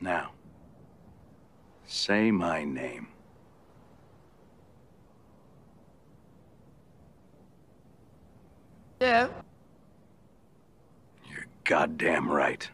Now, say my name. Yeah. You're goddamn right.